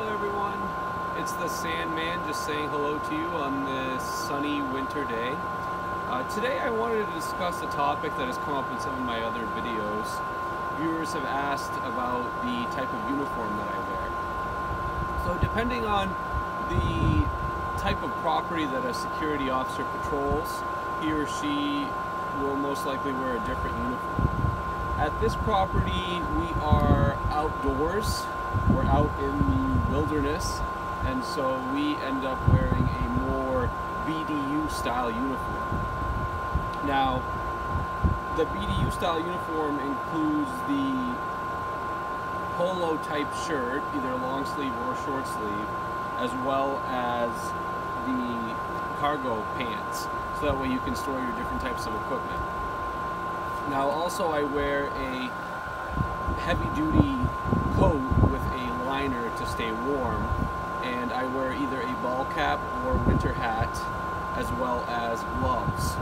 Hello everyone, it's the Sandman just saying hello to you on this sunny winter day. Uh, today I wanted to discuss a topic that has come up in some of my other videos. Viewers have asked about the type of uniform that I wear. So depending on the type of property that a security officer patrols, he or she will most likely wear a different uniform. At this property we are outdoors we're out in the wilderness, and so we end up wearing a more BDU style uniform. Now, the BDU style uniform includes the polo type shirt, either long sleeve or short sleeve, as well as the cargo pants, so that way you can store your different types of equipment. Now, also, I wear a heavy duty to stay warm and I wear either a ball cap or winter hat as well as gloves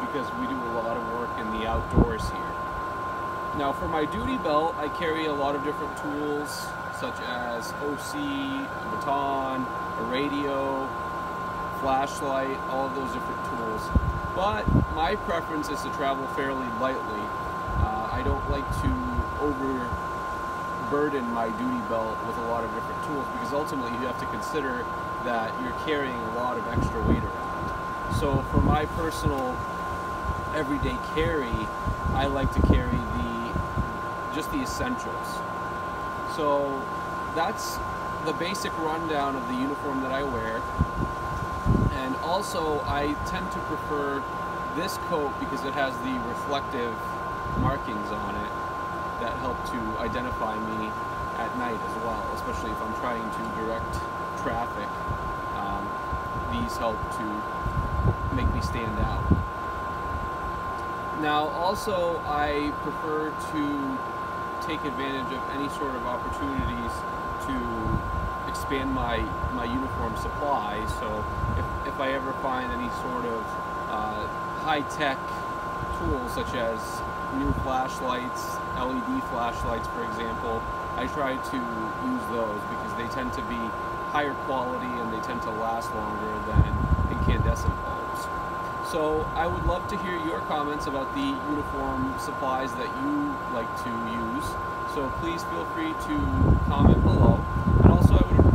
because we do a lot of work in the outdoors here. Now for my duty belt I carry a lot of different tools such as OC, a baton, a radio, flashlight, all of those different tools. But my preference is to travel fairly lightly. Uh, I don't like to over burden my duty belt with a lot of different tools because ultimately you have to consider that you're carrying a lot of extra weight around. So for my personal everyday carry, I like to carry the just the essentials. So that's the basic rundown of the uniform that I wear. And also I tend to prefer this coat because it has the reflective markings on it that help to identify me at night as well, especially if I'm trying to direct traffic. Um, these help to make me stand out. Now, also, I prefer to take advantage of any sort of opportunities to expand my, my uniform supply. So if, if I ever find any sort of uh, high-tech tools such as new flashlights, LED flashlights for example, I try to use those because they tend to be higher quality and they tend to last longer than incandescent bulbs. So I would love to hear your comments about the uniform supplies that you like to use. So please feel free to comment below. And also I would